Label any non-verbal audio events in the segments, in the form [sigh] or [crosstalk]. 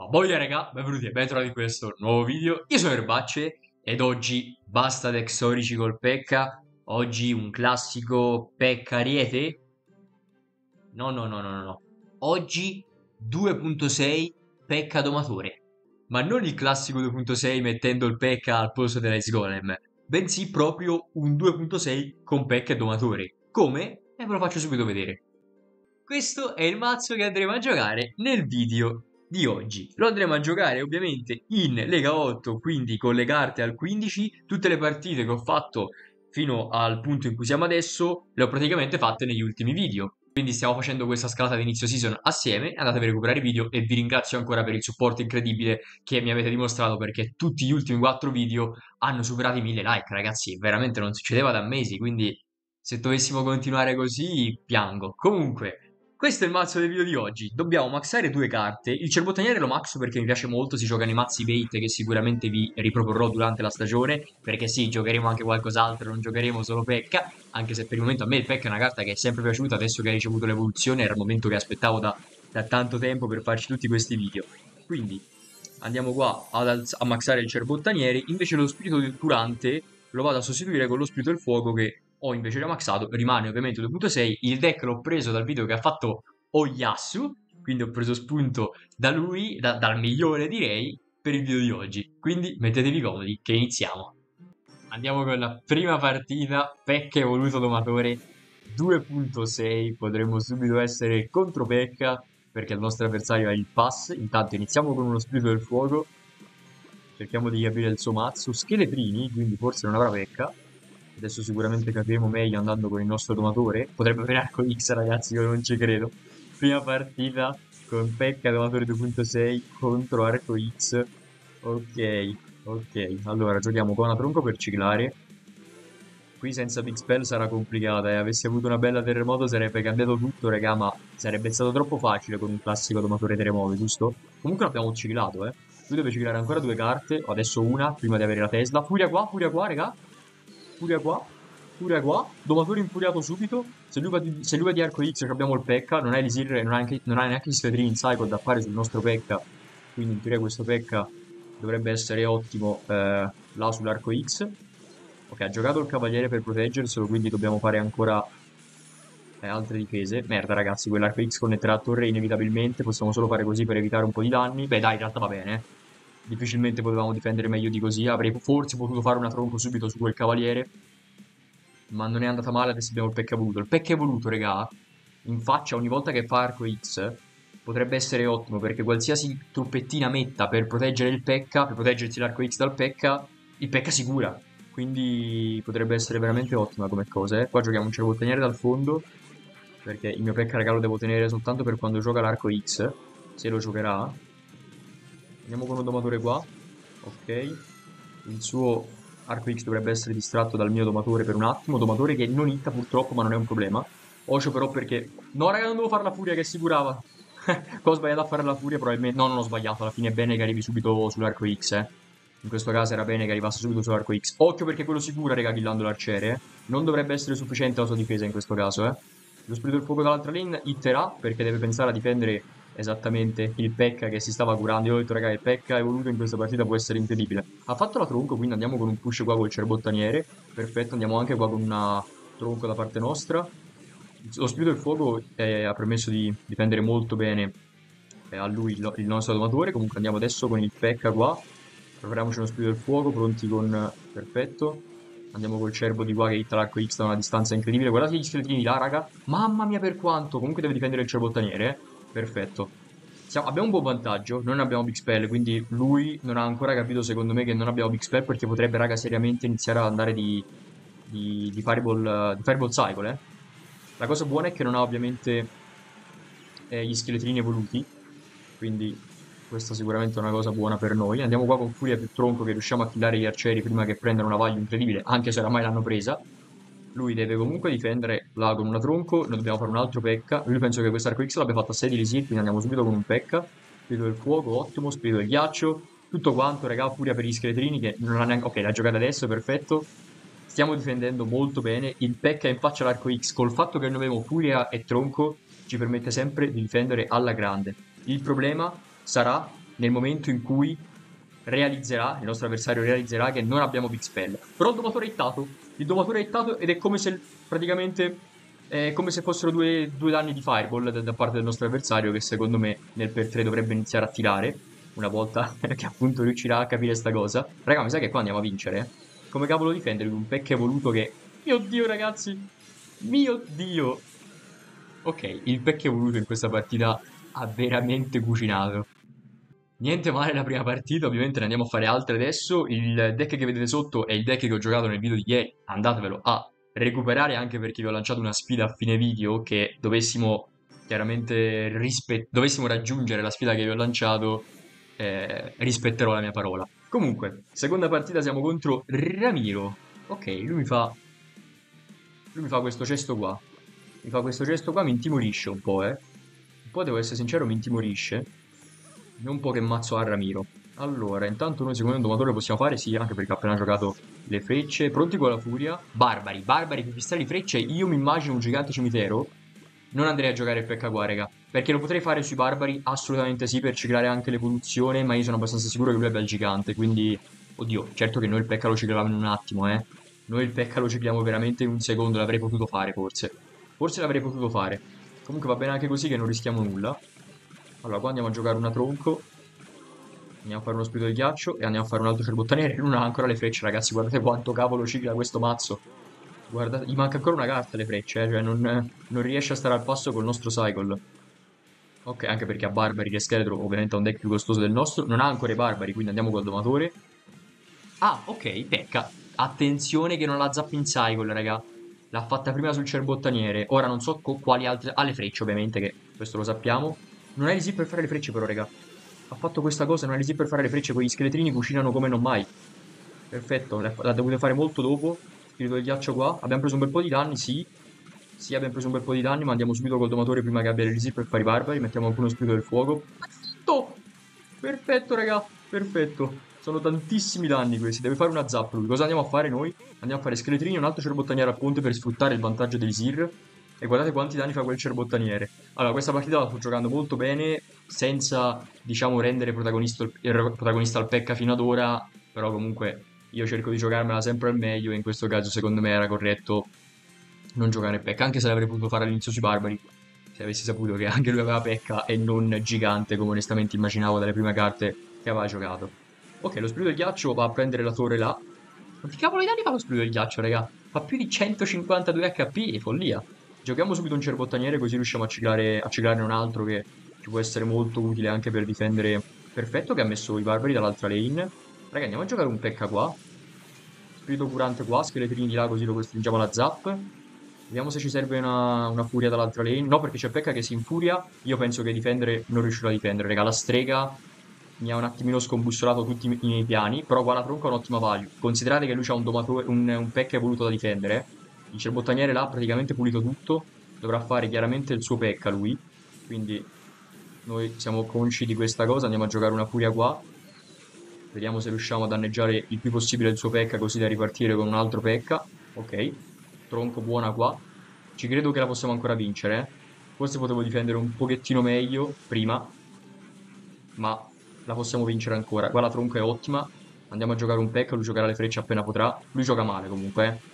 Ma boia raga, benvenuti e bentrovati in questo nuovo video. Io sono Erbacce ed oggi basta deck storici col Pekka. Oggi un classico Pekka Ariete. No, no, no, no, no. Oggi 2.6 Pekka Domatore. Ma non il classico 2.6 mettendo il Pekka al posto dell'Ice Golem, bensì proprio un 2.6 con Pekka e Domatore. Come? E ve lo faccio subito vedere. Questo è il mazzo che andremo a giocare nel video di oggi. Lo andremo a giocare ovviamente in Lega 8, quindi con le carte al 15. Tutte le partite che ho fatto fino al punto in cui siamo adesso le ho praticamente fatte negli ultimi video. Quindi stiamo facendo questa scalata di inizio season assieme, andatevi a recuperare i video e vi ringrazio ancora per il supporto incredibile che mi avete dimostrato perché tutti gli ultimi 4 video hanno superato i 1000 like ragazzi, veramente non succedeva da mesi, quindi se dovessimo continuare così piango. Comunque, questo è il mazzo del video di oggi. Dobbiamo maxare due carte. Il cerbottaniere lo maxo perché mi piace molto. Si giocano i mazzi bait che sicuramente vi riproporrò durante la stagione. Perché sì, giocheremo anche qualcos'altro, non giocheremo solo Pekka. Anche se per il momento a me il Pekka è una carta che è sempre piaciuta. Adesso che ha ricevuto l'evoluzione era il momento che aspettavo da, da tanto tempo per farci tutti questi video. Quindi andiamo qua ad, a maxare il cerbottaniere. Invece lo spirito durante lo vado a sostituire con lo spirito del fuoco che ho invece remaxato, rimane ovviamente 2.6, il deck l'ho preso dal video che ha fatto Oyasu, quindi ho preso spunto da lui, da, dal migliore direi, per il video di oggi. Quindi mettetevi comodi che iniziamo. Andiamo con la prima partita, Pecca evoluto domatore 2.6, potremmo subito essere contro Pecca perché il nostro avversario ha il pass. Intanto iniziamo con uno spirito del fuoco, cerchiamo di capire il suo mazzo, scheletrini, quindi forse non avrà Pecca Adesso sicuramente capiremo meglio andando con il nostro domatore. Potrebbe avere arco X, ragazzi, io non ci credo. Prima partita con Pekka domatore 2.6 contro arco X. Ok, ok. Allora, giochiamo con una tronco per ciclare. Qui senza Big Spell sarà complicata e eh. avessi avuto una bella terremoto sarebbe cambiato tutto, raga, ma sarebbe stato troppo facile con un classico domatore terremoto, giusto? Comunque l'abbiamo ciclato, eh. Lui deve ciclare ancora due carte, adesso una, prima di avere la Tesla. Furia qua, furia qua, raga. Furia qua. Furia qua. Domatore infuriato subito. Se lui va di, di arco X abbiamo il Pekka. Non hai l'Isir non, non hai neanche gli sfedrini in cycle da fare sul nostro Pekka. Quindi in teoria questo Pekka dovrebbe essere ottimo eh, là sull'arco X. Ok, ha giocato il cavaliere per proteggerselo, quindi dobbiamo fare ancora eh, altre difese. Merda ragazzi, quell'arco X connetterà a torre inevitabilmente, possiamo solo fare così per evitare un po' di danni. Beh dai, in realtà va bene. Difficilmente potevamo difendere meglio di così. Avrei forse potuto fare una tronco subito su quel cavaliere. Ma non è andata male, adesso abbiamo il pecca voluto. Il pecca evoluto, regà, in faccia ogni volta che fa arco X, potrebbe essere ottimo, perché qualsiasi truppettina metta per proteggere il pecca, per proteggersi l'arco X dal pecca, il pecca si cura. Quindi potrebbe essere veramente ottima come cosa. Eh. Qua giochiamo un cervottaniere dal fondo, perché il mio pecca regalo lo devo tenere soltanto per quando gioca l'arco X, se lo giocherà. Andiamo con un domatore qua. Ok. Il suo arco X dovrebbe essere distratto dal mio domatore per un attimo. Domatore che non hitta purtroppo, ma non è un problema. Ocio però perché... No, raga, non devo fare la furia che si curava. [laughs] ho sbagliato a fare la furia, probabilmente... No, non ho sbagliato. Alla fine è bene che arrivi subito sull'arco X, eh. In questo caso era bene che arrivasse subito sull'arco X. Occhio perché quello si cura, raga, killando l'arciere. Eh. Non dovrebbe essere sufficiente la sua difesa in questo caso, eh. Lo spirito del fuoco dall'altra lane hitterà perché deve pensare a difendere esattamente il Pekka che si stava curando. Io ho detto, raga, il Pekka evoluto in questa partita può essere incredibile. Ha fatto la tronco, quindi andiamo con un push qua col cerbottaniere. Perfetto, andiamo anche qua con una tronco da parte nostra. Lo spirito del fuoco eh, ha permesso di difendere molto bene eh, a lui il, il, nostro domatore. Comunque andiamo adesso con il Pekka qua. Prepariamoci uno spirito del fuoco, pronti con... Perfetto. Andiamo col cervo di qua che hitta l'arco X da una distanza incredibile. Guardate gli scheletrini là, raga. Mamma mia per quanto. Comunque deve difendere il cerbottaniere, eh. Perfetto. Siamo, abbiamo un buon vantaggio, non abbiamo Big Spell, quindi lui non ha ancora capito secondo me che non abbiamo Big Spell perché potrebbe, raga, seriamente iniziare ad andare di, di, di, Fireball, di Fireball Cycle, eh. La cosa buona è che non ha ovviamente eh, gli scheletrini evoluti, quindi questa sicuramente è una cosa buona per noi. Andiamo qua con Furia più tronco che riusciamo a killare gli arcieri prima che prendano una vaglio incredibile, anche se oramai l'hanno presa. Lui deve comunque difendere là con una tronco, noi dobbiamo fare un altro pecca. Lui penso che quest'arco X l'abbia fatta a 6 di Lisir, quindi andiamo subito con un pecca. Spirito del fuoco, ottimo, spirito del ghiaccio. Tutto quanto, raga, furia per gli scheletrini che non ha neanche... Ok, l'ha giocata adesso, perfetto. Stiamo difendendo molto bene. Il pecca in faccia all'arco X, col fatto che noi abbiamo furia e tronco, ci permette sempre di difendere alla grande. Il problema sarà nel momento in cui realizzerà, il nostro avversario realizzerà che non abbiamo Big Spell. Però è hittato, il domatore è hittato ed è come se praticamente è come se fossero due, due danni di fireball da, da, parte del nostro avversario che secondo me nel per 3 dovrebbe iniziare a tirare una volta [laughs] che appunto riuscirà a capire sta cosa. Raga, mi sa che qua andiamo a vincere. Eh? Come cavolo difendere un pack evoluto che... Mio Dio ragazzi! Mio Dio! Ok, il pack evoluto in questa partita ha veramente cucinato. Niente male la prima partita, ovviamente ne andiamo a fare altre adesso. Il deck che vedete sotto è il deck che ho giocato nel video di ieri, andatevelo a recuperare anche perché vi ho lanciato una sfida a fine video che dovessimo chiaramente dovessimo raggiungere la sfida che vi ho lanciato, eh, rispetterò la mia parola. Comunque, seconda partita siamo contro Ramiro. Ok, lui mi fa... Lui mi fa questo cesto qua. Mi fa questo gesto qua, mi intimorisce un po', eh. Un po', devo essere sincero, mi intimorisce. Non po' che mazzo ha Ramiro. Allora, intanto noi secondo un domatore possiamo fare, sì, anche perché ha appena giocato le frecce. Pronti con la furia? Barbari, barbari, pipistrelli, frecce. Io mi immagino un gigante cimitero. Non andrei a giocare il qua, raga. Perché lo potrei fare sui barbari? Assolutamente sì, per ciclare anche l'evoluzione, ma io sono abbastanza sicuro che lui abbia il gigante, quindi... Oddio, certo che noi il PK lo ciclavamo in un attimo, eh. Noi il PK lo cicliamo veramente in un secondo, l'avrei potuto fare, forse. Forse l'avrei potuto fare. Comunque va bene anche così che non rischiamo nulla. Allora, qua andiamo a giocare una tronco. Andiamo a fare uno spirito di ghiaccio e andiamo a fare un altro cerbottaniere. Non ha ancora le frecce, ragazzi. Guardate quanto cavolo cicla questo mazzo. Guardate, gli manca ancora una carta le frecce, eh? cioè non, non, riesce a stare al passo col nostro cycle. Ok, anche perché ha barbari che scheletro, ovviamente ha un deck più costoso del nostro. Non ha ancora i barbari, quindi andiamo col domatore. Ah, ok, pecca. Attenzione che non ha zapping cycle, raga. L'ha fatta prima sul cerbottaniere. Ora non so quali altre... Ha le frecce, ovviamente, che questo lo sappiamo. Non hai l'easy per fare le frecce, però, raga ha fatto questa cosa, non è lì per fare le frecce, quegli scheletrini cucinano come non mai. Perfetto, l'ha dovuto fare molto dopo. Spirito del ghiaccio qua. Abbiamo preso un bel po' di danni, sì. Sì, abbiamo preso un bel po' di danni, ma andiamo subito col domatore prima che abbia le per fare i barbari. Mettiamo anche uno spirito del fuoco. Perfetto! Perfetto, raga, perfetto. Sono tantissimi danni questi, deve fare una zap lui. Cosa andiamo a fare noi? Andiamo a fare scheletrini e un altro cerbottaniere a ponte per sfruttare il vantaggio dei Sir. E guardate quanti danni fa quel cerbottaniere. Allora, questa partita la sto giocando molto bene, senza, diciamo, rendere protagonista, il protagonista al pecca fino ad ora, però comunque io cerco di giocarmela sempre al meglio e in questo caso secondo me era corretto non giocare pecca, anche se l'avrei potuto fare all'inizio sui barbari, se avessi saputo che anche lui aveva pecca e non gigante come onestamente immaginavo dalle prime carte che aveva giocato. Ok, lo spirito del ghiaccio va a prendere la torre là. Quanti cavolo di danni fa lo spirito del ghiaccio, raga? Fa più di 152 HP, follia. Giochiamo subito un cerbottaniere così riusciamo a ciclare, a ciclare un altro che ci può essere molto utile anche per difendere. Perfetto che ha messo i barbari dall'altra lane. Raga, andiamo a giocare un pecca qua. Spirito curante qua, scheletrini di là così lo costringiamo alla zap. Vediamo se ci serve una, una furia dall'altra lane. No, perché c'è Pecca che si infuria. Io penso che difendere non riuscirò a difendere. Raga, la strega mi ha un attimino scombussolato tutti i miei piani. Però qua la tronca è un'ottima value. Considerate che lui ha un, un, un Pecca evoluto da difendere. Il cerbottaniere là ha praticamente pulito tutto. Dovrà fare chiaramente il suo pecca lui. Quindi noi siamo consci di questa cosa. Andiamo a giocare una furia qua. Vediamo se riusciamo a danneggiare il più possibile il suo pecca così da ripartire con un altro pecca. Ok. Tronco buona qua. Ci credo che la possiamo ancora vincere. Eh. Forse potevo difendere un pochettino meglio prima. Ma la possiamo vincere ancora. Qua la tronco è ottima. Andiamo a giocare un pecca. Lui giocherà le frecce appena potrà. Lui gioca male comunque. Eh.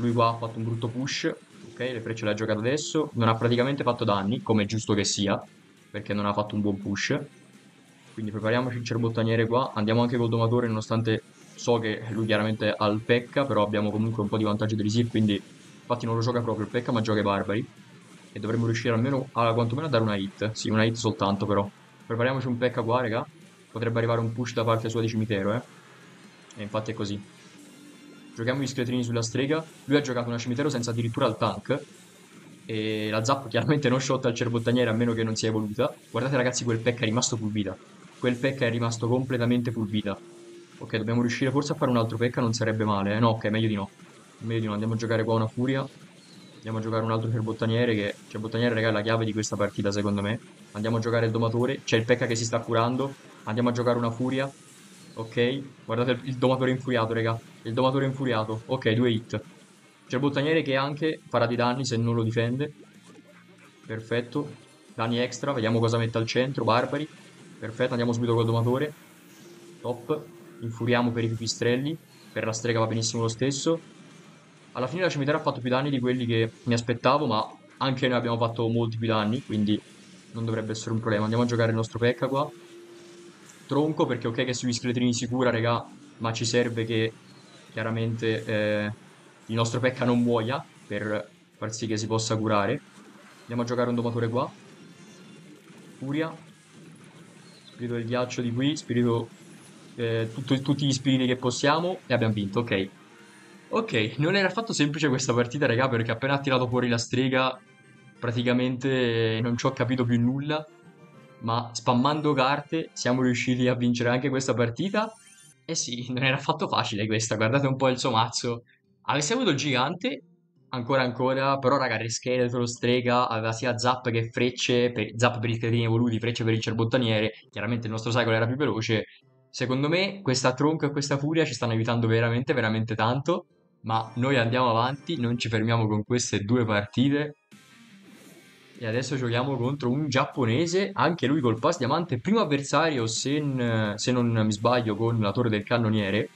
Lui qua ha fatto un brutto push. Ok, le frecce le ha giocate adesso. Non ha praticamente fatto danni, come è giusto che sia. Perché non ha fatto un buon push. Quindi prepariamoci il cerbottaniere qua. Andiamo anche col domatore, nonostante so che lui chiaramente ha il pecca. Però abbiamo comunque un po' di vantaggio di resir. Quindi infatti non lo gioca proprio il pecca, ma gioca i barbari. E dovremmo riuscire almeno, a, quantomeno a dare una hit. Sì, una hit soltanto però. Prepariamoci un pecca qua, raga. Potrebbe arrivare un push da parte sua di cimitero, eh. E infatti è così. Giochiamo gli scheletrini sulla strega. Lui ha giocato una cimitero senza addirittura il tank. E la zap chiaramente non shot al cerbottaniere a meno che non sia evoluta. Guardate ragazzi, quel pecca è rimasto full vita. Quel pecca è rimasto completamente full vita. Ok, dobbiamo riuscire forse a fare un altro pecca, non sarebbe male. Eh? No, ok, meglio di no. Meglio di no, andiamo a giocare qua una furia. Andiamo a giocare un altro cerbottaniere che... Cerbottaniere, raga, è la chiave di questa partita, secondo me. Andiamo a giocare il domatore. C'è il pecca che si sta curando. Andiamo a giocare una furia. Ok, guardate il, domatore infuriato, raga. Il domatore infuriato. Ok, due hit. C'è il bottaniere che anche farà di danni se non lo difende. Perfetto. Danni extra, vediamo cosa mette al centro. Barbari. Perfetto, andiamo subito col domatore. Top. Infuriamo per i pipistrelli. Per la strega va benissimo lo stesso. Alla fine la cimitero ha fatto più danni di quelli che mi aspettavo, ma anche noi abbiamo fatto molti più danni, quindi non dovrebbe essere un problema. Andiamo a giocare il nostro pecca qua. Tronco, perché ok che sugli scheletrini si cura, raga, ma ci serve che chiaramente eh, il nostro pecca non muoia per far sì che si possa curare. Andiamo a giocare un domatore qua. Furia. Spirito del ghiaccio di qui, spirito... Eh, tutto, tutti gli spiriti che possiamo e abbiamo vinto, ok. Ok, non era affatto semplice questa partita, raga, perché appena ha tirato fuori la strega praticamente non ci ho capito più nulla, ma spammando carte siamo riusciti a vincere anche questa partita. E sì, [laughs] non era affatto facile questa, guardate un po' il suo mazzo. Avessi avuto il gigante, ancora ancora, però raga, Rescheletro, Strega, aveva sia Zap che Frecce, per, Zap per i scheletrini evoluti, Frecce per il cerbottaniere, chiaramente il nostro cycle era più veloce. Secondo me questa Tronco e questa Furia ci stanno aiutando veramente, veramente tanto, ma noi andiamo avanti, non ci fermiamo con queste due partite. E adesso giochiamo contro un giapponese, anche lui col pass diamante, primo avversario, se, se non mi sbaglio, con la torre del cannoniere.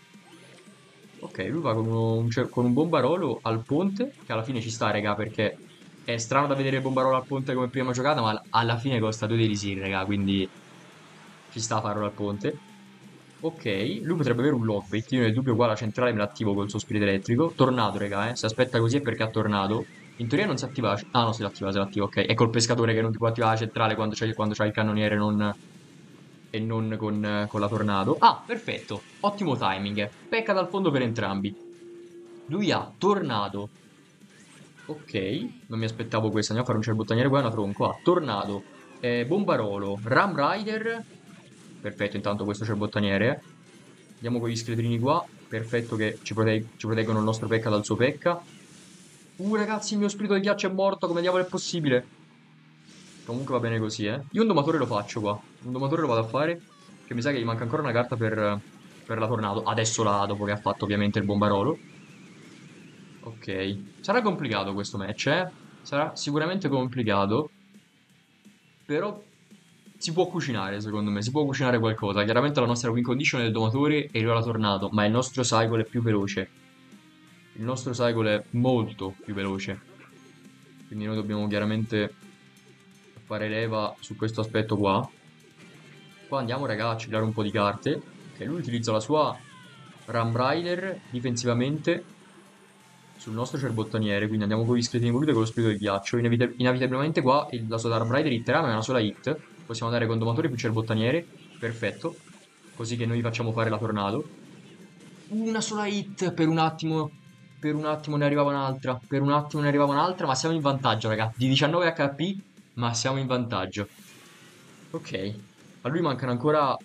Ok, lui va con, uno, con un bombarolo al ponte, che alla fine ci sta, raga, perché è strano da vedere il bombarolo al ponte come prima giocata, ma alla fine costa 2 di sì, raga, quindi ci sta a farlo al ponte. Ok, lui potrebbe avere un lockbait, io nel dubbio qua la centrale me l'attivo col suo spirito elettrico. Tornado, raga, eh, se aspetta così è perché ha tornado. In teoria non si attiva... Ah no, si attiva, si attiva, ok. È col pescatore che non ti può attivare la centrale quando c'è il cannoniere non e non con, con la tornado. Ah, perfetto, ottimo timing. Pecca dal fondo per entrambi. Lui ha tornado. Ok, non mi aspettavo questo. Andiamo a fare un cerbottaniere qua, una tronco. Ha tornado, eh, bombarolo, ram rider. Perfetto, intanto questo cerbottaniere. Andiamo con gli scheletrini qua. Perfetto che ci, protegg ci proteggono il nostro pecca dal suo pecca. Uh, ragazzi, il mio spirito di ghiaccio è morto. Come diavolo è possibile? Comunque va bene così, eh. Io un domatore lo faccio qua. Un domatore lo vado a fare. Che mi sa che gli manca ancora una carta per, per la tornado. Adesso la dopo che ha fatto ovviamente il bombarolo. Ok. Sarà complicato questo match, eh. Sarà sicuramente complicato. Però si può cucinare, secondo me. Si può cucinare qualcosa. Chiaramente la nostra win condition è del domatore e arriva la tornado. Ma il nostro cycle è più veloce. Il nostro cycle è molto più veloce. Quindi noi dobbiamo chiaramente fare leva su questo aspetto qua. Qua andiamo raga a ciclare un po' di carte. Che lui utilizza la sua Ram Rider difensivamente sul nostro cerbottaniere. Quindi andiamo con gli scheletini evoluti e con lo spirito del ghiaccio. Inevita inevitabilmente qua il, la sua Ram Rider hitterà ma è una sola hit. Possiamo andare con domatore più cerbottaniere. Perfetto. Così che noi facciamo fare la tornado. Una sola hit per un attimo per un attimo ne arrivava un'altra, per un attimo ne arrivava un'altra, ma siamo in vantaggio, raga. Di 19 HP ma siamo in vantaggio. Ok, a lui mancano ancora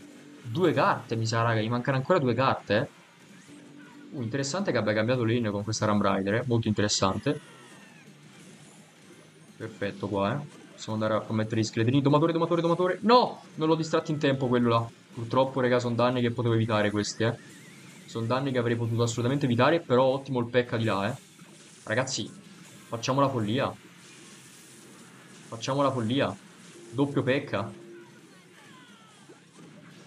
due carte, mi sa, raga, gli mancano ancora due carte, eh. Uh, interessante che abbia cambiato lane con questa Ram Rider, eh? molto interessante. Perfetto qua, eh. Possiamo andare a mettere gli scheletrini. Domatore, domatore, domatore. No! Non l'ho distratto in tempo quello là. Purtroppo, raga, sono danni che potevo evitare questi, eh. Sono danni che avrei potuto assolutamente evitare, però ottimo il pecca di là, eh. Ragazzi, facciamo la follia. Facciamo la follia. Doppio pecca.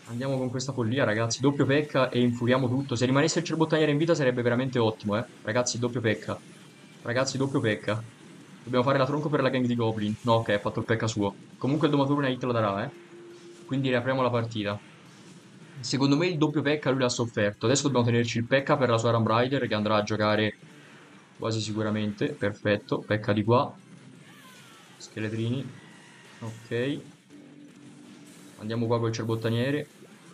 Andiamo con questa follia, ragazzi. Doppio pecca e infuriamo tutto. Se rimanesse il cerbottaniere in vita sarebbe veramente ottimo, eh. Ragazzi, doppio pecca. Ragazzi, doppio pecca. Dobbiamo fare la tronco per la gang di Goblin. No, ok, ha fatto il pecca suo. Comunque il domatore una hit lo darà, eh. Quindi riapriamo la partita. Secondo me il doppio pecca lui l'ha sofferto. Adesso dobbiamo tenerci il pecca per la sua Ram Rider che andrà a giocare quasi sicuramente. Perfetto, pecca di qua. Scheletrini. Ok. Andiamo qua col cerbottaniere.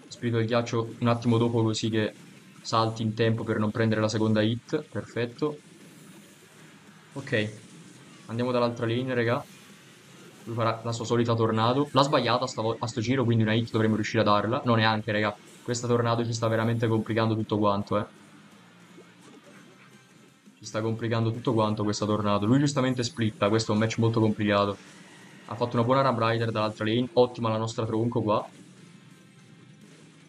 Spirito del ghiaccio un attimo dopo così che salti in tempo per non prendere la seconda hit. Perfetto. Ok. Andiamo dall'altra linea, raga. Lui farà la sua solita tornado. L'ha sbagliata a sto giro, quindi una hit dovremmo riuscire a darla. No, neanche, raga. Questa tornado ci sta veramente complicando tutto quanto, eh. Ci sta complicando tutto quanto questa tornado. Lui giustamente splitta, questo è un match molto complicato. Ha fatto una buona Ram Rider dall'altra lane, ottima la nostra tronco qua.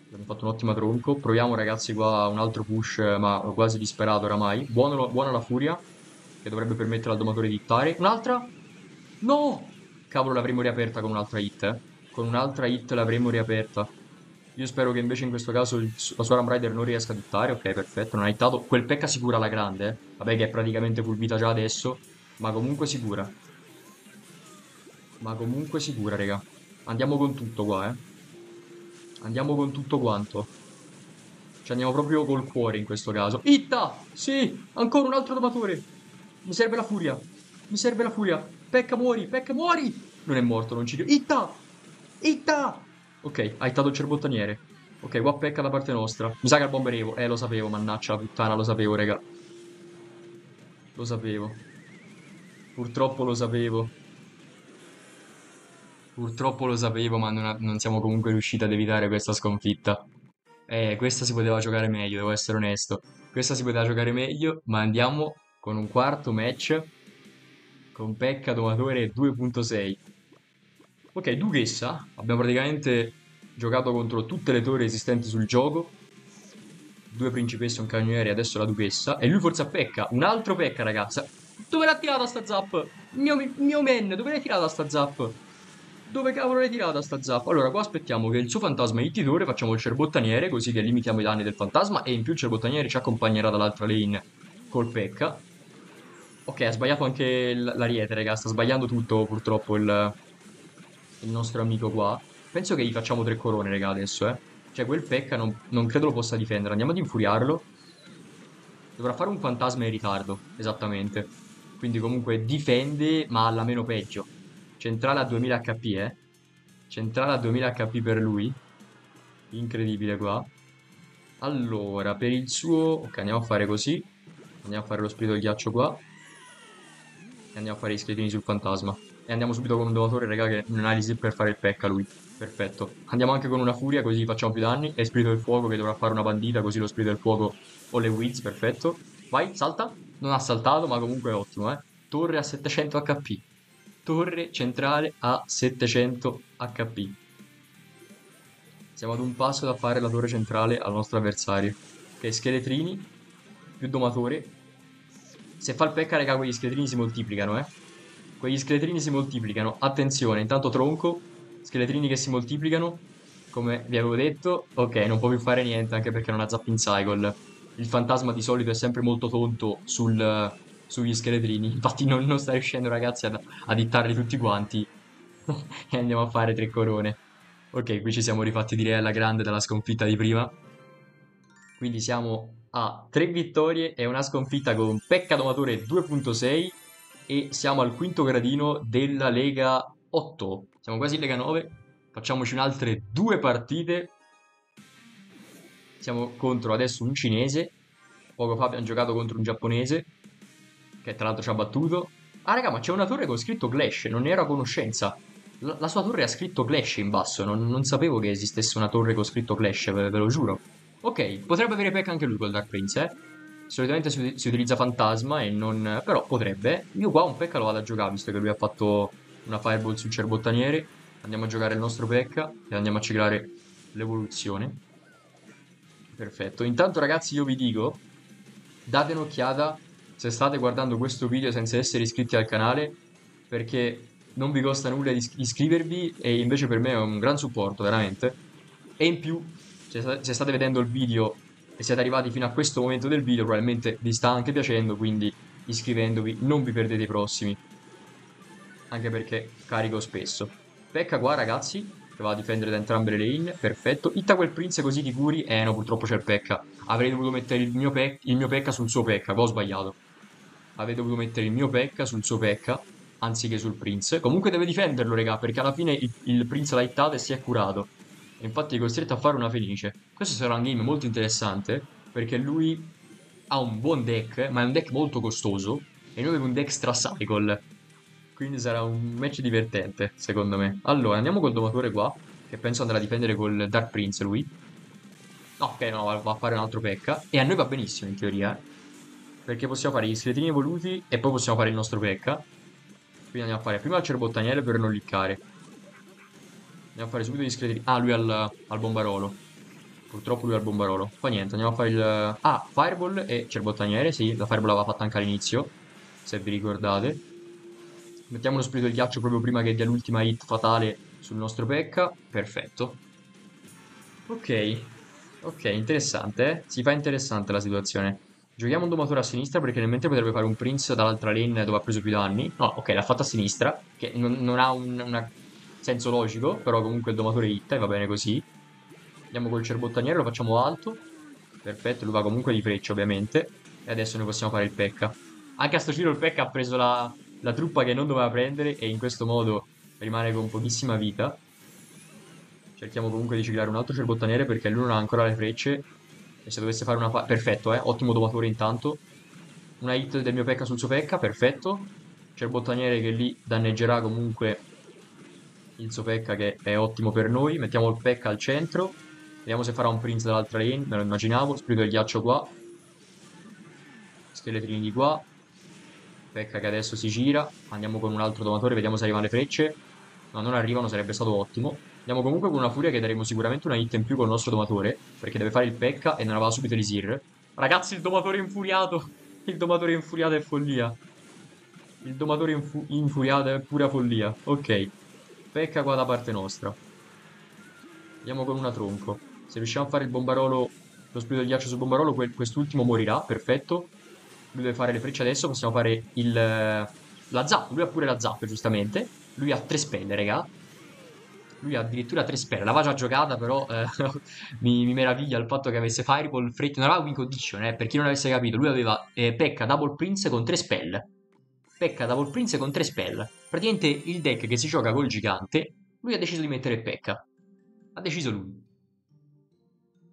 Abbiamo fatto un'ottima tronco. Proviamo ragazzi qua un altro push, ma quasi disperato oramai. Buono, buona la furia, che dovrebbe permettere al domatore di hittare. Un'altra? No! Cavolo, l'avremmo riaperta con un'altra hit, eh. con un'altra hit l'avremmo riaperta. Io spero che invece in questo caso la sua Ram Rider non riesca a hittare. Ok, perfetto, non ha hittato. Quel pecca sicura alla grande, eh. Vabbè che è praticamente pulvita già adesso, ma comunque sicura. Ma comunque sicura, raga. Andiamo con tutto qua, eh. Andiamo con tutto quanto. Ci andiamo proprio col cuore in questo caso. Itta! Sì! Ancora un altro domatore! Mi serve la furia! Mi serve la furia! Pecca muori! Pecca muori! Non è morto, non ci credo. Itta! Itta! Ok, ha ittato il cerbottaniere. Ok, qua pecca da parte nostra. Mi sa che il bomberevo. Eh, lo sapevo, mannaccia la puttana, lo sapevo, raga. Lo sapevo. Purtroppo lo sapevo. Purtroppo lo sapevo, ma non, non siamo comunque riusciti ad evitare questa sconfitta. Eh, questa si poteva giocare meglio, devo essere onesto. Questa si poteva giocare meglio, ma andiamo con un quarto match con Pecca Domatore 2.6. Ok, Duchessa. Abbiamo praticamente giocato contro tutte le torri esistenti sul gioco. Due principesse un cannoniere, adesso la Duchessa. E lui forse a Pecca. Un altro Pecca, ragazza. Dove l'ha tirata sta zap? Mio, mio men, dove l'hai tirata sta zap? Dove cavolo l'hai tirata sta zappa? Allora, qua aspettiamo che il suo fantasma ittitore facciamo il cerbottaniere, così che limitiamo i danni del fantasma e in più il cerbottaniere ci accompagnerà dall'altra lane col pecca. Ok, ha sbagliato anche l'ariete, raga, sta sbagliando tutto purtroppo il, il, nostro amico qua. Penso che gli facciamo tre corone, raga, adesso, eh. Cioè, quel pecca non, non credo lo possa difendere. Andiamo ad infuriarlo. Dovrà fare un fantasma in ritardo, esattamente. Quindi comunque difende, ma alla meno peggio. Centrale a 2000 HP, eh. Centrale a 2000 HP per lui. Incredibile qua. Allora, per il suo... Ok, andiamo a fare così. Andiamo a fare lo spirito del ghiaccio qua. Andiamo a fare gli scheletrini sul fantasma. E andiamo subito con un dovatore, raga, che l'easy per fare il pecca lui. Perfetto. Andiamo anche con una furia, così facciamo più danni. E spirito del fuoco che dovrà fare una bandita, così lo spirito del fuoco o le wiz, perfetto. Vai, salta. Non ha saltato, ma comunque è ottimo, eh. Torre a 700 HP torre centrale a 700 HP. Siamo ad un passo da fare la torre centrale al nostro avversario. Ok, scheletrini, più domatore. Se fa il pecca, raga, quegli scheletrini si moltiplicano, eh. Quegli scheletrini si moltiplicano. Attenzione, intanto tronco, scheletrini che si moltiplicano. Come vi avevo detto, ok, non può più fare niente anche perché non ha zapping cycle. Il fantasma di solito è sempre molto tonto sul, sugli scheletrini. Infatti non, non sta riuscendo ragazzi ad, a dittarli tutti quanti. [laughs] e andiamo a fare tre corone. Ok, qui ci siamo rifatti direi alla grande dalla sconfitta di prima. Quindi siamo a tre vittorie e una sconfitta con Pecca Domatore 2.6 e siamo al quinto gradino della Lega 8. Siamo quasi in Lega 9. Facciamoci un'altre due partite. Siamo contro adesso un cinese. Poco fa abbiamo giocato contro un giapponese che tra l'altro ci ha battuto. Ah, raga, ma c'è una torre con scritto Clash, non ne ero a conoscenza. La, la sua torre ha scritto Clash in basso, non, non, sapevo che esistesse una torre con scritto Clash, ve, ve lo giuro. Ok, potrebbe avere pecca anche lui col Dark Prince, eh? Solitamente si, si, utilizza fantasma e non... però potrebbe. Io qua un pecca lo vado a giocare, visto che lui ha fatto una fireball sul cerbottaniere. Andiamo a giocare il nostro pecca e andiamo a ciclare l'evoluzione. Perfetto. Intanto ragazzi io vi dico, date un'occhiata se state guardando questo video senza essere iscritti al canale perché non vi costa nulla iscrivervi e invece per me è un gran supporto veramente e in più se state vedendo il video e siete arrivati fino a questo momento del video probabilmente vi sta anche piacendo quindi iscrivendovi non vi perdete i prossimi. Anche perché carico spesso. Pecca qua ragazzi che va a difendere da entrambe le lane. Perfetto. Itta quel prince così di curi. Eh no purtroppo c'è il pecca. Avrei dovuto mettere il mio, il mio pecca sul suo pecca ho sbagliato. Avete dovuto mettere il mio pecca sul suo pecca anziché sul prince. Comunque deve difenderlo, raga, perché alla fine il, il prince l'ha hittato e si è curato. Infatti è costretto a fare una felice. Questo sarà un game molto interessante, perché lui ha un buon deck, ma è un deck molto costoso, e noi abbiamo un deck stracycle. Quindi sarà un match divertente, secondo me. Allora, andiamo col domatore qua, che penso andrà a difendere col Dark Prince lui. Ok, no, va a fare un altro pecca. E a noi va benissimo, in teoria, eh perché possiamo fare gli scheletrini evoluti e poi possiamo fare il nostro pecca. Quindi andiamo a fare prima il cerbottaniere per non liccare. Andiamo a fare subito gli scheletrini. Ah, lui al, al bombarolo. Purtroppo lui al bombarolo. Fa niente, andiamo a fare il... Ah, fireball e cerbottaniere, sì, la fireball l'aveva fatta anche all'inizio, se vi ricordate. Mettiamo lo spirito del ghiaccio proprio prima che dia l'ultima hit fatale sul nostro Pekka. Perfetto. Ok. Ok, interessante, eh? Si fa interessante la situazione. Giochiamo un domatore a sinistra perché nel mentre potrebbe fare un Prince dall'altra lane dove ha preso più danni. No, ok, l'ha fatto a sinistra, che non, non ha un una senso logico, però comunque il domatore hit e va bene così. Andiamo col cerbottaniere, lo facciamo alto. Perfetto, lui va comunque di freccia ovviamente. E adesso noi possiamo fare il pecca. Anche a sto giro il pecca ha preso la, la truppa che non doveva prendere e in questo modo rimane con pochissima vita. Cerchiamo comunque di ciclare un altro cerbottaniere perché lui non ha ancora le frecce e se dovesse fare una... Perfetto, eh? Ottimo domatore intanto. Una hit del mio Pekka sul suo Pekka, perfetto. C'è il bottaniere che lì danneggerà comunque il suo Pekka che è ottimo per noi. Mettiamo il Pekka al centro. Vediamo se farà un Prince dall'altra lane, me lo immaginavo. Spirito del ghiaccio qua. Scheletrini di qua. Pekka che adesso si gira. Andiamo con un altro domatore, vediamo se arrivano le frecce. No, non arrivano, sarebbe stato ottimo. Andiamo comunque con una furia che daremo sicuramente una hit in più col nostro domatore, perché deve fare il pecca e non aveva subito l'Isir. Ragazzi, il domatore infuriato! Il domatore infuriato è follia. Il domatore infu infuriato è pura follia. Ok. Pecca qua da parte nostra. Andiamo con una tronco. Se riusciamo a fare il bombarolo, lo spirito del ghiaccio sul bombarolo, quest'ultimo morirà. Perfetto. Lui deve fare le frecce adesso, possiamo fare il... La zap, lui ha pure la zap, giustamente. Lui ha tre spelle, raga. Lui ha addirittura tre spell. L'aveva già giocata, però eh, [laughs] mi, mi, meraviglia il fatto che avesse Fireball, Freight. Non aveva win condition, eh, per chi non avesse capito. Lui aveva eh, Pekka Double Prince con tre spell. Pekka Double Prince con tre spell. Praticamente il deck che si gioca col gigante, lui ha deciso di mettere Pekka. Ha deciso lui.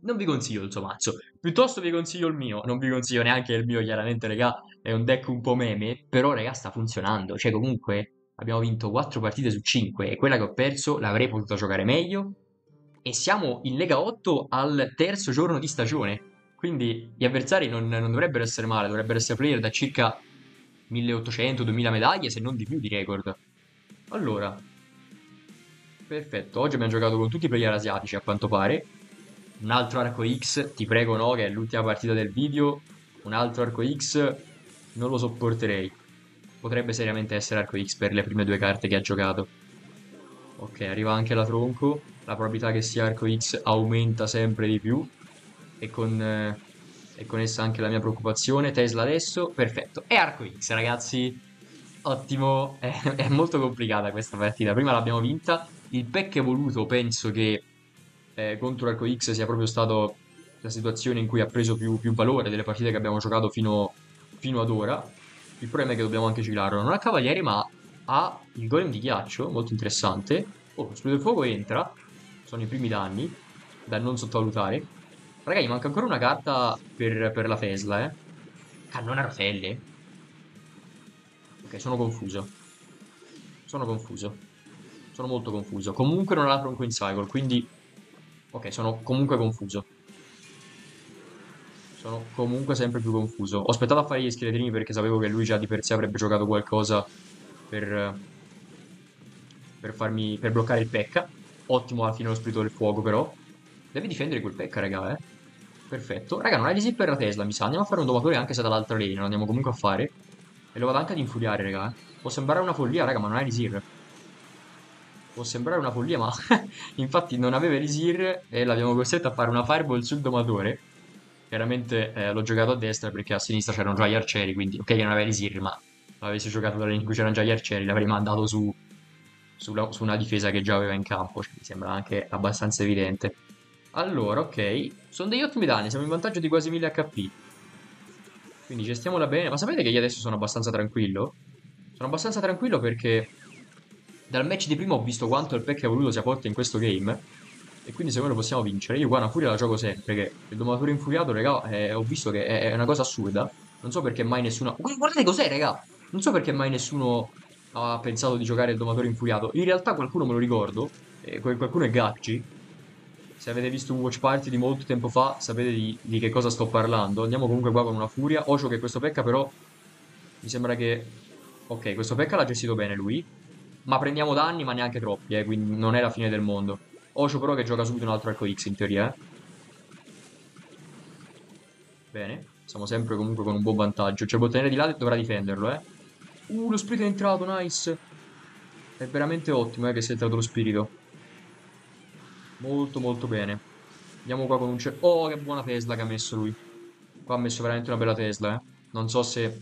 Non vi consiglio il suo mazzo. Piuttosto vi consiglio il mio. Non vi consiglio neanche il mio, chiaramente, raga. È un deck un po' meme. Però, raga, sta funzionando. Cioè, comunque, abbiamo vinto 4 partite su 5 e quella che ho perso l'avrei potuto giocare meglio. E siamo in Lega 8 al terzo giorno di stagione. Quindi gli avversari non, non dovrebbero essere male, dovrebbero essere player da circa 1800-2000 medaglie, se non di più di record. Allora, perfetto, oggi abbiamo giocato con tutti i player asiatici a quanto pare. Un altro arco X, ti prego no, che è l'ultima partita del video. Un altro arco X, non lo sopporterei potrebbe seriamente essere arco X per le prime due carte che ha giocato. Ok, arriva anche la tronco. La probabilità che sia arco X aumenta sempre di più. E con, eh, e con essa anche la mia preoccupazione. Tesla adesso, perfetto. È arco X, ragazzi. Ottimo. È, [laughs] è molto complicata questa partita. Prima l'abbiamo vinta. Il pack evoluto penso che eh, contro arco X sia proprio stato la situazione in cui ha preso più, più valore delle partite che abbiamo giocato fino, fino ad ora. Il problema è che dobbiamo anche ciclarlo. Non ha cavalieri, ma ha il golem di ghiaccio, molto interessante. Oh, lo del fuoco entra. Sono i primi danni, da non sottovalutare. Ragazzi, manca ancora una carta per, per la Tesla, eh. Cannone a rotelle. Ok, sono confuso. Sono confuso. Sono molto confuso. Comunque non la tronco in cycle, quindi... Ok, sono comunque confuso. Sono comunque sempre più confuso. Ho aspettato a fare gli scheletrini perché sapevo che lui già di per sé avrebbe giocato qualcosa per, per, farmi, per bloccare il pecca. Ottimo alla fine lo spirito del fuoco però. Devi difendere quel pecca, raga, eh. Perfetto. Raga, non hai di per la Tesla, mi sa. Andiamo a fare un domatore anche se dall'altra lane, lo andiamo comunque a fare. E lo vado anche ad infuriare, raga. Eh. Può sembrare una follia, raga, ma non hai Elisir. Può sembrare una follia, ma [laughs] infatti non aveva Elisir e l'abbiamo costretto a fare una fireball sul domatore. Chiaramente eh, l'ho giocato a destra perché a sinistra c'erano già gli arcieri, quindi ok non avevi Sir, ma l'avessi giocato da lì in cui c'erano già gli arcieri, l'avrei mandato su, su, su, una difesa che già aveva in campo, cioè, mi sembra anche abbastanza evidente. Allora, ok, sono degli ottimi danni, siamo in vantaggio di quasi 1000 HP. Quindi gestiamola bene, ma sapete che io adesso sono abbastanza tranquillo? Sono abbastanza tranquillo perché dal match di prima ho visto quanto il pack evoluto sia forte in questo game e quindi secondo me lo possiamo vincere. Io qua una furia la gioco sempre, che il domatore infuriato, raga, eh, ho visto che è, una cosa assurda. Non so perché mai nessuno... Guardate cos'è, raga! Non so perché mai nessuno ha pensato di giocare il domatore infuriato. In realtà qualcuno me lo ricordo, eh, qualcuno è Gacci. Se avete visto un watch party di molto tempo fa, sapete di, di che cosa sto parlando. Andiamo comunque qua con una furia. Ocio che questo pecca però... Mi sembra che... Ok, questo pecca l'ha gestito bene lui. Ma prendiamo danni, ma neanche troppi, eh, quindi non è la fine del mondo. Ocio però che gioca subito un altro arco X in teoria, eh. Bene, siamo sempre comunque con un buon vantaggio. C'è il bottoniere di là dovrà difenderlo, eh. Uh, lo spirito è entrato, nice. È veramente ottimo, eh, che sia entrato lo spirito. Molto molto bene. Andiamo qua con un... Oh, che buona Tesla che ha messo lui. Qua ha messo veramente una bella Tesla, eh. Non so se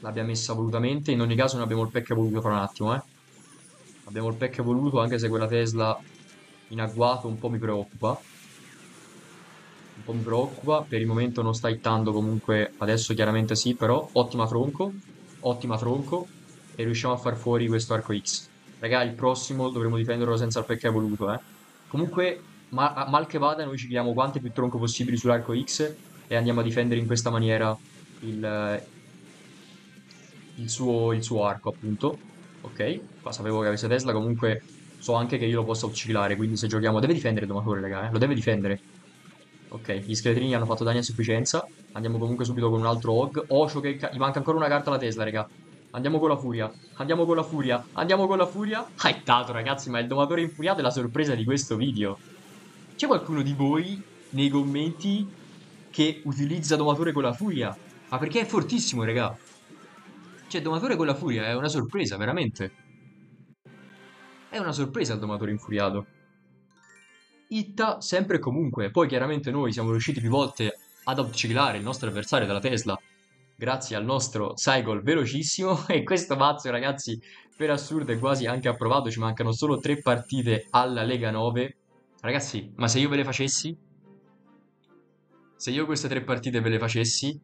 l'abbia messa volutamente. In ogni caso non abbiamo il pack voluto fra un attimo, eh. Abbiamo il pack voluto anche se quella Tesla in agguato un po' mi preoccupa. Un po' mi preoccupa. Per il momento non sta hittando comunque. Adesso chiaramente sì, però. Ottima tronco. Ottima tronco. E riusciamo a far fuori questo arco X. Raga, il prossimo dovremo difenderlo senza il pack evoluto, eh. Comunque, ma- mal che vada, noi ci chiediamo quante più tronco possibili sull'arco X e andiamo a difendere in questa maniera il, il suo, il suo arco, appunto. Ok, qua sapevo che avesse Tesla, comunque so anche che io lo possa ucciclare, quindi se giochiamo... Deve difendere domatore, raga, eh? Lo deve difendere. Ok, gli scheletrini hanno fatto danni a sufficienza. Andiamo comunque subito con un altro Hog. Osho che... Gli manca ancora una carta alla Tesla, raga. Andiamo con la furia. Andiamo con la furia. Andiamo con la furia. Ah, Hittato, ragazzi, ma il domatore infuriato è la sorpresa di questo video. C'è qualcuno di voi nei commenti che utilizza domatore con la furia? Ma perché è fortissimo, raga. Cioè, domatore con la furia è una sorpresa, veramente. È una sorpresa il domatore infuriato. Itta sempre e comunque. Poi chiaramente noi siamo riusciti più volte ad outciclare il nostro avversario della Tesla grazie al nostro cycle velocissimo [laughs] e questo mazzo ragazzi per assurdo è quasi anche approvato, ci mancano solo tre partite alla Lega 9. Ragazzi, ma se io ve le facessi? Se io queste tre partite ve le facessi,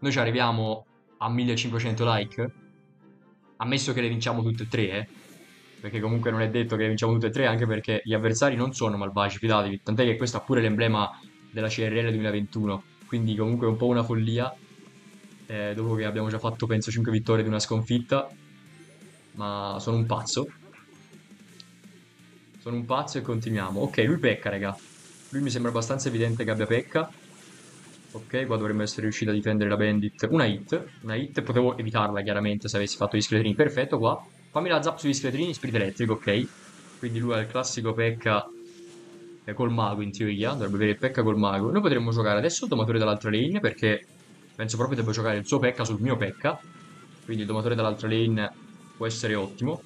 noi ci arriviamo a 1500 like, ammesso che le vinciamo tutte e tre, eh? Perché comunque non è detto che le vinciamo tutte e tre, anche perché gli avversari non sono malvagi, fidatevi. Tant'è che questo ha pure l'emblema della CRL 2021, quindi comunque è un po' una follia eh, dopo che abbiamo già fatto penso 5 vittorie di una sconfitta, ma sono un pazzo. Sono un pazzo e continuiamo. Ok, lui pecca, raga. Lui mi sembra abbastanza evidente che abbia pecca. Ok, qua dovremmo essere riusciti a difendere la bandit. Una hit, una hit, potevo evitarla chiaramente se avessi fatto gli scheletrini. Perfetto, qua. Fammi la zap sugli scheletrini, spirito elettrico, ok. Quindi lui ha il classico pecca eh, col mago in teoria, dovrebbe avere il pecca col mago. Noi potremmo giocare adesso il domatore dall'altra lane perché Penso proprio devo giocare il suo Pekka sul mio Pekka. Quindi il domatore dall'altra lane può essere ottimo.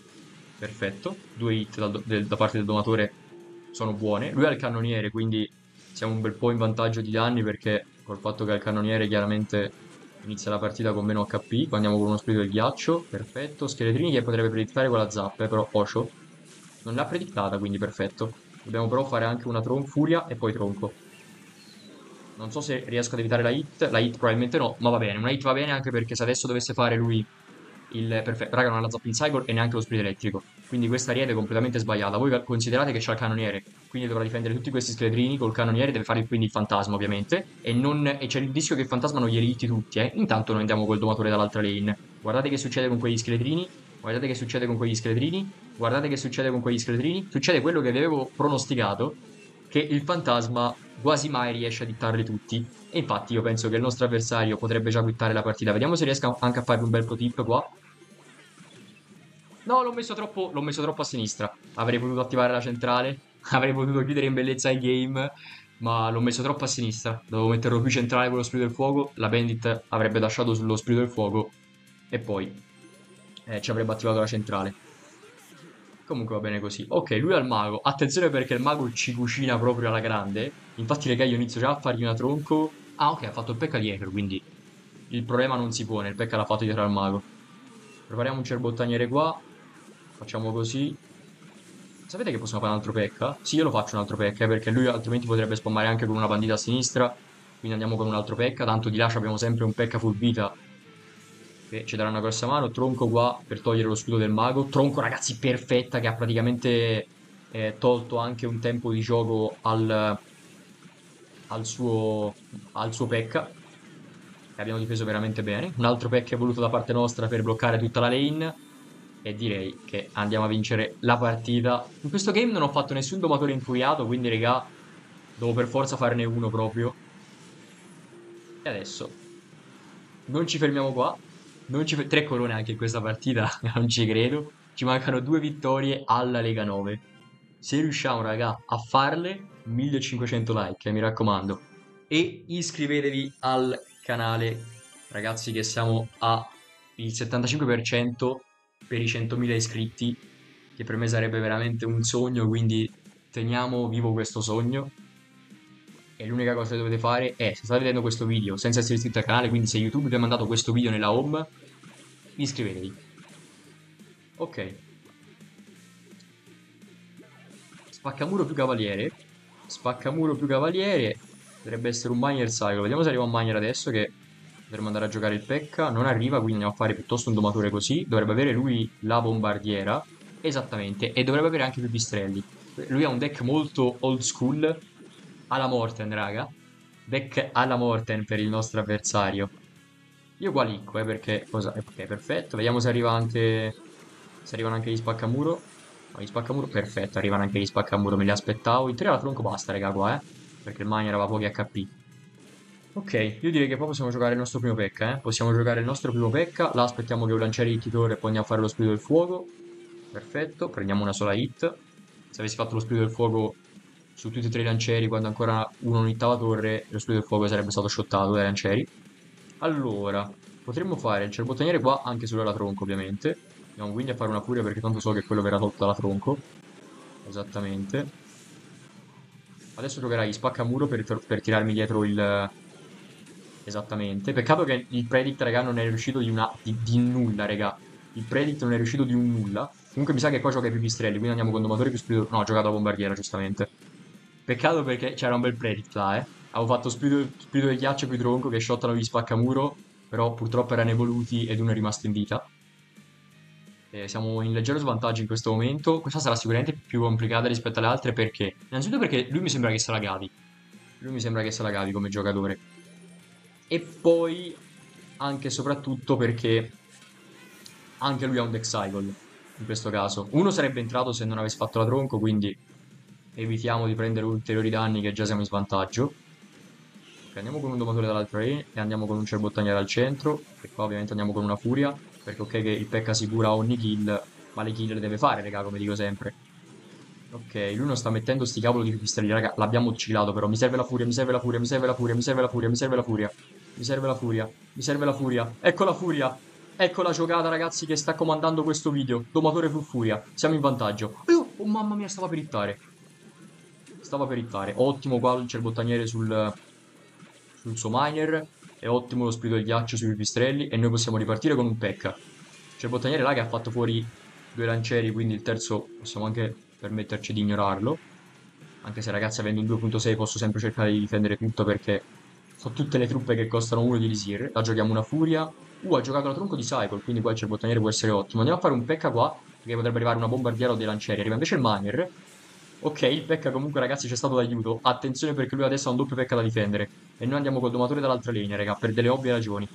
Perfetto. Due hit da, del, da parte del domatore sono buone. Lui ha il cannoniere, quindi siamo un bel po' in vantaggio di danni perché col fatto che ha il cannoniere chiaramente inizia la partita con meno HP. Qua andiamo con uno spirito del ghiaccio. Perfetto. Scheletrini che potrebbe predittare con la zappa, però Osho non l'ha predittata, quindi perfetto. Dobbiamo però fare anche una tron furia e poi tronco. Non so se riesco ad evitare la hit. La hit probabilmente no, ma va bene. Una hit va bene anche perché se adesso dovesse fare lui il perfetto. Raga, non ha la zapping cycle e neanche lo spirito elettrico. Quindi questa ariete è completamente sbagliata. Voi considerate che c'ha il cannoniere. Quindi dovrà difendere tutti questi scheletrini col cannoniere. Deve fare quindi il fantasma, ovviamente. E, non... e c'è il rischio che il fantasma non glieli hitti tutti, eh. Intanto noi andiamo col domatore dall'altra lane. Guardate che succede con quegli scheletrini. Guardate che succede con quegli scheletrini. Guardate che succede con quegli scheletrini. Succede quello che vi avevo pronosticato. Che il fantasma quasi mai riesce a dittarli tutti. E infatti io penso che il nostro avversario potrebbe già quittare la partita. Vediamo se riesco anche a farvi un bel pro tip qua. No, l'ho messo, troppo, l'ho messo troppo a sinistra. Avrei potuto attivare la centrale. [laughs] Avrei potuto chiudere in bellezza il game. Ma l'ho messo troppo a sinistra. Dovevo metterlo più centrale con lo spirito del fuoco. La bandit avrebbe lasciato sullo spirito del fuoco. E poi eh, ci avrebbe attivato la centrale. Comunque va bene così. Ok, lui il mago. Attenzione perché il mago ci cucina proprio alla grande. Infatti, raga, io inizio già a fargli una tronco. Ah, ok, ha fatto il pecca dietro, quindi il problema non si pone. Il pecca l'ha fatto dietro al mago. Prepariamo un cerbottaniere qua. Facciamo così. Sapete che possiamo fare un altro pecca? Sì, io lo faccio un altro pecca, perché lui altrimenti potrebbe spammare anche con una bandita a sinistra. Quindi andiamo con un altro pecca. Tanto di là abbiamo sempre un pecca full vita che ci darà una grossa mano. Tronco qua per togliere lo scudo del mago. Tronco, ragazzi, perfetta che ha praticamente eh, tolto anche un tempo di gioco al, al suo, al suo pecca. E abbiamo difeso veramente bene. Un altro pecca voluto da parte nostra per bloccare tutta la lane. E direi che andiamo a vincere la partita. In questo game non ho fatto nessun domatore infuriato, quindi regà, devo per forza farne uno proprio. E adesso non ci fermiamo qua. Non ci... Tre corone anche in questa partita, [laughs] non ci credo. Ci mancano due vittorie alla Lega 9. Se riusciamo, raga, a farle, 1500 like, eh, mi raccomando. E iscrivetevi al canale, ragazzi, che siamo al 75% per i 100.000 iscritti, che per me sarebbe veramente un sogno, quindi teniamo vivo questo sogno. E l'unica cosa che dovete fare è, se state vedendo questo video senza essere iscritti al canale, quindi se YouTube vi ha mandato questo video nella home, iscrivetevi. Ok. Spaccamuro più cavaliere. Spaccamuro più cavaliere. Dovrebbe essere un Miner Cycle. Vediamo se arriva un Miner adesso che dovremmo andare a giocare il Pekka. Non arriva, quindi andiamo a fare piuttosto un domatore così. Dovrebbe avere lui la bombardiera. Esattamente. E dovrebbe avere anche più pistrelli. Lui ha un deck molto old school. Alla Morten, raga. Deck alla Morten per il nostro avversario. Io qua licco, eh, perché... Cosa? Ok, perfetto. Vediamo se arriva anche... Se arrivano anche gli spaccamuro. No, gli spaccamuro, perfetto. Arrivano anche gli spaccamuro, me li aspettavo. In 3 alla tronco basta, raga, qua, eh. Perché il miner aveva pochi HP. Ok, io direi che poi possiamo giocare il nostro primo pecca, eh. Possiamo giocare il nostro primo pecca. Là aspettiamo che un lanciere hit torre e poi andiamo a fare lo spirito del fuoco. Perfetto, prendiamo una sola hit. Se avessi fatto lo spirito del fuoco su tutti e tre i lancieri quando ancora uno non hittava torre, lo spirito del fuoco sarebbe stato shottato dai lancieri. Allora, potremmo fare il cerbottaniere qua anche sulla tronco ovviamente. Andiamo quindi a fare una furia perché tanto so che quello verrà tolto dalla tronco. Esattamente. Adesso giocherai spaccamuro per, per tirarmi dietro il... Esattamente. Peccato che il predict, raga, non è riuscito di, una... di, di nulla, raga. Il predict non è riuscito di un nulla. Comunque mi sa che qua gioca i più pistrelli, quindi andiamo con domatore più spirito... No, ha giocato a bombardiera, giustamente. Peccato perché c'era un bel predict là, eh. Avevo fatto spirito, del ghiaccio più tronco che shottano gli spaccamuro, però purtroppo erano evoluti ed uno è rimasto in vita. E siamo in leggero svantaggio in questo momento. Questa sarà sicuramente più complicata rispetto alle altre perché? Innanzitutto perché lui mi sembra che se la cavi. Lui mi sembra che se la cavi come giocatore. E poi anche e soprattutto perché anche lui ha un deck cycle in questo caso. Uno sarebbe entrato se non avesse fatto la tronco, quindi evitiamo di prendere ulteriori danni che già siamo in svantaggio. Ok, andiamo con un domatore dall'altra e andiamo con un cerbottaniere al centro. E qua ovviamente andiamo con una furia, perché ok che il pecca sicura ogni kill, ma le kill le deve fare, raga, come dico sempre. Ok, lui non sta mettendo sti cavolo di pipistrelli, raga, l'abbiamo uccilato però. Mi serve la furia, mi serve la furia, mi serve la furia, mi serve la furia, mi serve la furia. Mi serve la furia, mi serve la furia. Ecco la furia! Ecco la giocata, ragazzi, che sta comandando questo video. Domatore più furia. Siamo in vantaggio. Oh, oh mamma mia, stava per ittare. Stava per ittare. Ottimo qua il cerbottaniere sul, sul suo miner. È ottimo lo spirito del ghiaccio sui pipistrelli. E noi possiamo ripartire con un pecca. Cerbottaniere là che ha fatto fuori due lancieri, quindi il terzo possiamo anche permetterci di ignorarlo. Anche se ragazzi avendo un 2.6 posso sempre cercare di difendere tutto perché sono tutte le truppe che costano uno di elisir. La giochiamo una furia. Uh, ha giocato la tronco di Cycle, quindi qua il cerbottaniere può essere ottimo. Andiamo a fare un pecca qua, perché potrebbe arrivare una bombardiera o dei lancieri. Arriva invece il miner. Ok, il pecca comunque ragazzi c'è stato d'aiuto. Attenzione perché lui adesso ha un doppio pecca da difendere. E noi andiamo col domatore dall'altra linea, raga, per delle ovvie ragioni.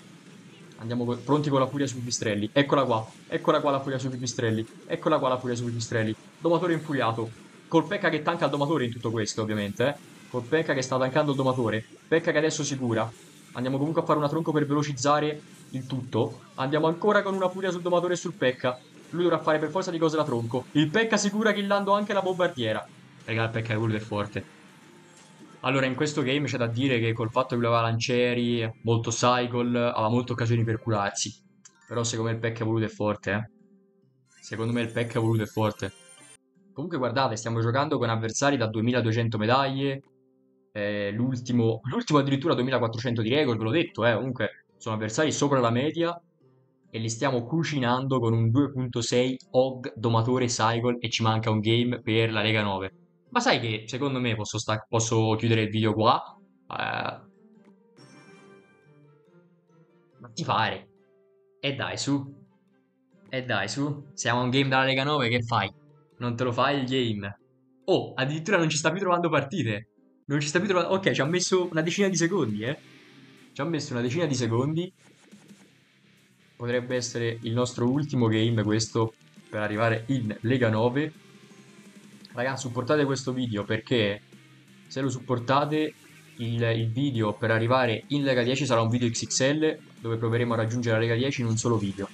Andiamo co pronti con la furia sui pipistrelli. Eccola qua. Eccola qua la furia sui pipistrelli. Eccola qua la furia sui pipistrelli. Domatore infuriato. Col pecca che tanca il domatore in tutto questo, ovviamente, eh. Col pecca che sta tankando il domatore. Pecca che adesso si cura. Andiamo comunque a fare una tronco per velocizzare il tutto. Andiamo ancora con una furia sul domatore e sul pecca. Lui dovrà fare per forza di cose la tronco. Il pecca si cura killando anche la bombardiera. Raga, pecca evolve è forte. Allora, in questo game c'è da dire che col fatto che lui aveva lancieri, molto cycle, aveva molte occasioni per curarsi. Però secondo me il pack evoluto è forte, eh. Secondo me il pack evoluto è forte. Comunque guardate, stiamo giocando con avversari da 2200 medaglie. Eh, l'ultimo, l'ultimo addirittura 2400 di record, ve l'ho detto, eh. Comunque sono avversari sopra la media. E li stiamo cucinando con un 2.6 OG domatore cycle e ci manca un game per la Lega 9. Ma sai che secondo me posso, posso chiudere il video qua? Uh... Ma ti pare? E dai, su. E dai, su. Siamo a un game dalla Lega 9, che fai? Non te lo fai il game? Oh, addirittura non ci sta più trovando partite. Non ci sta più trovando... Ok, ci ha messo una decina di secondi, eh. Ci ha messo una decina di secondi. Potrebbe essere il nostro ultimo game questo per arrivare in Lega 9 Ragazzi, supportate questo video perché se lo supportate il, il, video per arrivare in Lega 10 sarà un video XXL dove proveremo a raggiungere la Lega 10 in un solo video.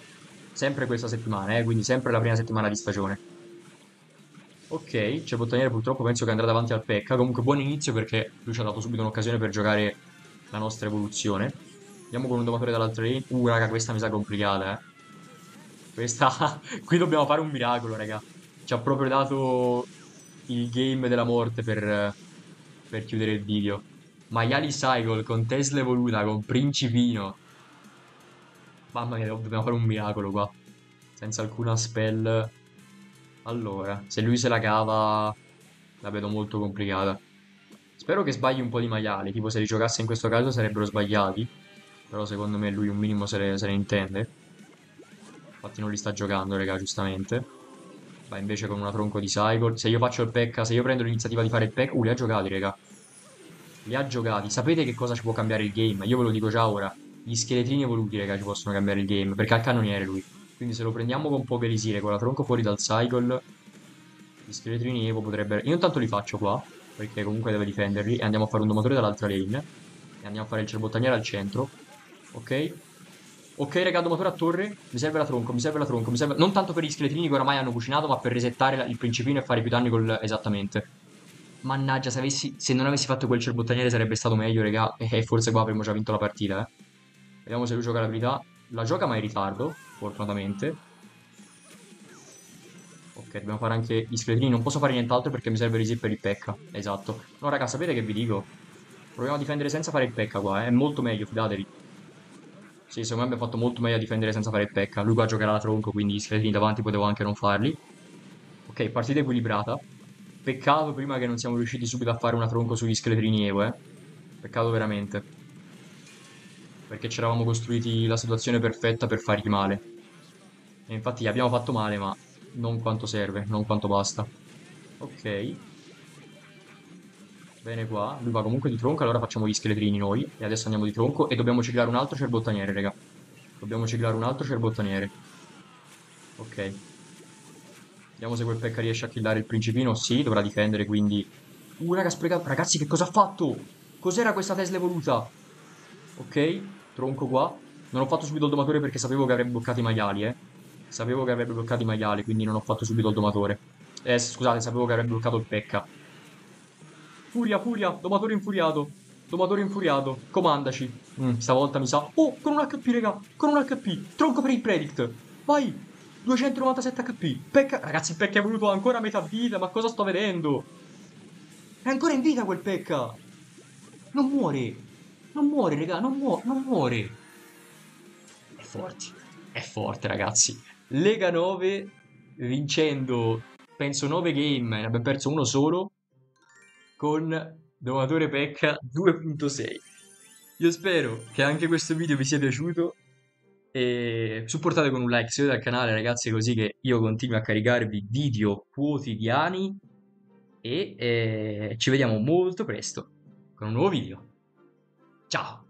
Sempre questa settimana, eh, quindi sempre la prima settimana di stagione. Ok, c'è Bottaniere purtroppo penso che andrà davanti al Pecca. Comunque buon inizio perché lui ci ha dato subito un'occasione per giocare la nostra evoluzione. Andiamo con un domatore dall'altra lane. Uh, raga, questa mi sa complicata, eh. Questa... [laughs] Qui dobbiamo fare un miracolo, raga. Ci ha proprio dato il game della morte per, per chiudere il video. Maiali Cycle con Tesla evoluta, con Principino. Mamma mia, dobbiamo fare un miracolo qua. Senza alcuna spell. Allora, se lui se la cava, la vedo molto complicata. Spero che sbagli un po' di maiali, tipo se li giocasse in questo caso sarebbero sbagliati. Però secondo me lui un minimo se ne, intende. Infatti non li sta giocando, raga, giustamente. Va invece con una tronco di cycle. Se io faccio il pecca, se io prendo l'iniziativa di fare il pecca... Uh, li ha giocati, raga. Li ha giocati. Sapete che cosa ci può cambiare il game? Io ve lo dico già ora. Gli scheletrini evoluti, raga, ci possono cambiare il game. Perché ha il cannoniere lui. Quindi se lo prendiamo con poche risire, con la tronco fuori dal cycle... Gli scheletrini Evo potrebbero... Io intanto li faccio qua. Perché comunque deve difenderli. E andiamo a fare un domatore dall'altra lane. E andiamo a fare il cerbottaniere al centro. Ok? Ok, raga, domatore a torre. Mi serve la tronco, mi serve la tronco, mi serve... Non tanto per gli scheletrini che oramai hanno cucinato, ma per resettare il principino e fare più danni col... Esattamente. Mannaggia, se, avessi... se non avessi fatto quel cerbottaniere sarebbe stato meglio, raga. E forse qua avremmo già vinto la partita, eh. Vediamo se lui gioca l'abilità. La gioca ma è in ritardo, fortunatamente. Ok, dobbiamo fare anche gli scheletrini. Non posso fare nient'altro perché mi serve Resip per il pecca. Esatto. No, raga, sapete che vi dico? Proviamo a difendere senza fare il pecca qua, eh. È molto meglio, fidatevi. Sì, secondo me abbiamo fatto molto meglio a difendere senza fare il pecca. Lui qua giocherà la tronco, quindi gli scheletrini davanti potevo anche non farli. Ok, partita equilibrata. Peccato prima che non siamo riusciti subito a fare una tronco sugli scheletrini Evo, eh. Peccato veramente. Perché ci eravamo costruiti la situazione perfetta per fargli male. E infatti abbiamo fatto male, ma non quanto serve, non quanto basta. Ok. Bene qua, lui va comunque di tronco, allora facciamo gli scheletrini noi. E adesso andiamo di tronco e dobbiamo ciclare un altro cerbottaniere, raga. Dobbiamo ciclare un altro cerbottaniere. Ok. Vediamo se quel pecca riesce a killare il principino. Sì, dovrà difendere, quindi... Uh, raga, sprecato. Ragazzi, che cosa ha fatto? Cos'era questa Tesla evoluta? Ok, tronco qua. Non ho fatto subito il domatore perché sapevo che avrebbe bloccato i maiali, eh. Sapevo che avrebbe bloccato i maiali, quindi non ho fatto subito il domatore. Eh, scusate, sapevo che avrebbe bloccato il pecca. Furia, furia, domatore infuriato. Domatore infuriato, comandaci. Mm, stavolta mi sa... Oh, con un HP, raga, con un HP. Tronco per il predict. Vai, 297 HP. Pecca... Ragazzi, il Pecca è venuto ancora metà vita, ma cosa sto vedendo? È ancora in vita quel Pecca. Non muore. Non muore, raga, non, mu non muore. È forte. È forte, ragazzi. Lega 9, vincendo, penso, 9 game, ne abbiamo perso uno solo con Domatore Pecca 2.6. Io spero che anche questo video vi sia piaciuto e supportate con un like, iscrivetevi al canale ragazzi così che io continuo a caricarvi video quotidiani e eh, ci vediamo molto presto con un nuovo video. Ciao!